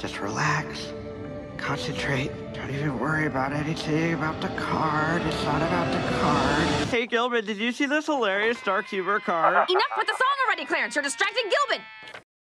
Just relax. Concentrate. Don't even worry about anything about the card. It's not about the card. Hey, Gilbert, did you see this hilarious dark humor card? Enough with the song already, Clarence. You're distracting Gilbert.